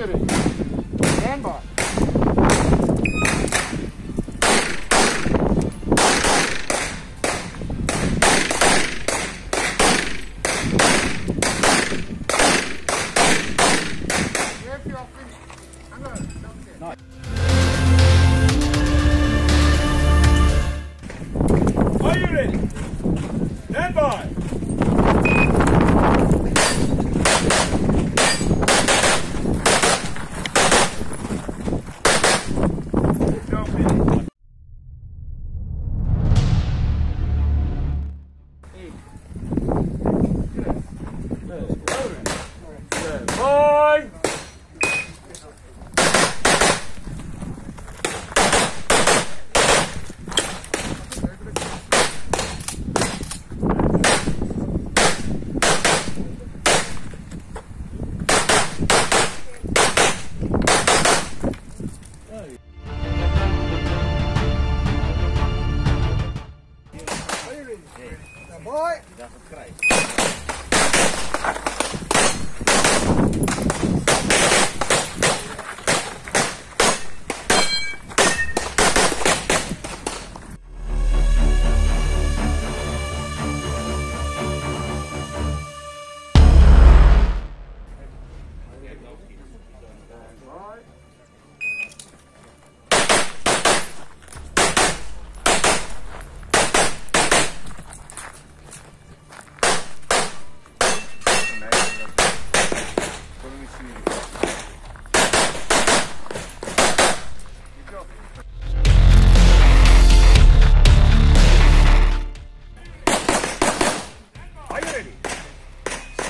pivoting. Stand. Are you ready? Stand by. Now, boy.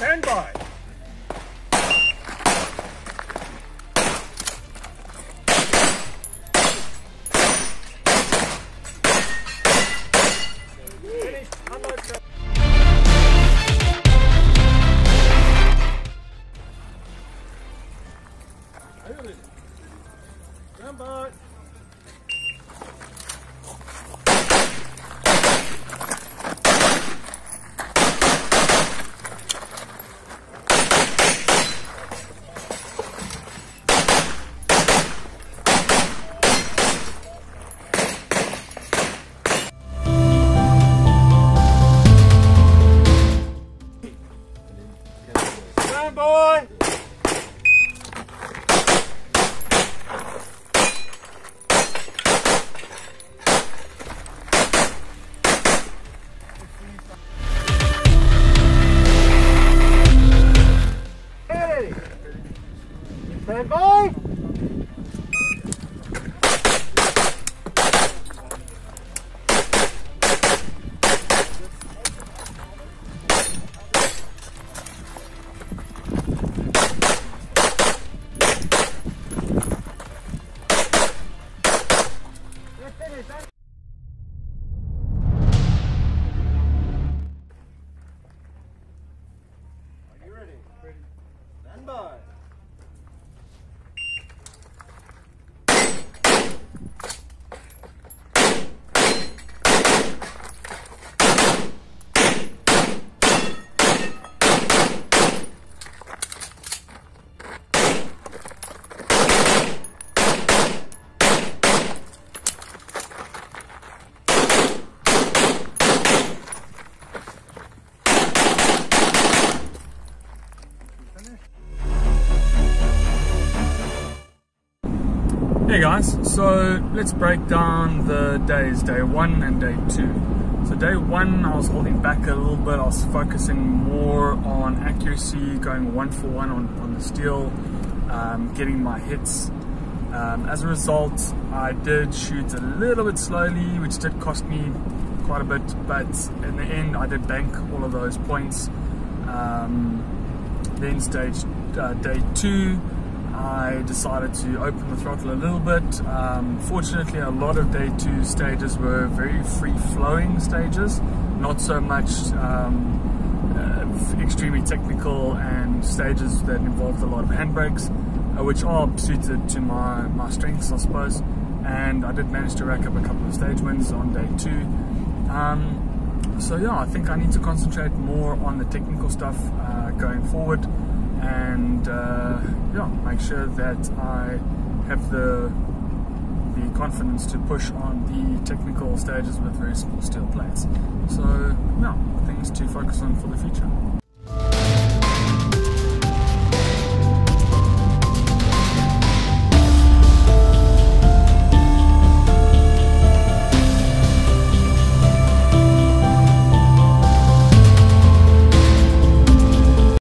Stand by. Stand Ready. Stand by. Hey guys, so let's break down the days, day one and day two. So day one, I was holding back a little bit. I was focusing more on accuracy, going one for one on, on the steel, um, getting my hits. Um, as a result, I did shoot a little bit slowly, which did cost me quite a bit, but in the end, I did bank all of those points. Um, then stage uh, day two, I decided to open the throttle a little bit. Um, fortunately, a lot of day two stages were very free flowing stages, not so much um, uh, extremely technical and stages that involved a lot of handbrakes, uh, which are suited to my, my strengths, I suppose. And I did manage to rack up a couple of stage wins on day two. Um, so yeah, I think I need to concentrate more on the technical stuff uh, going forward, and uh, yeah, make sure that I have the the confidence to push on the technical stages with very small steel plates. So yeah, things to focus on for the future.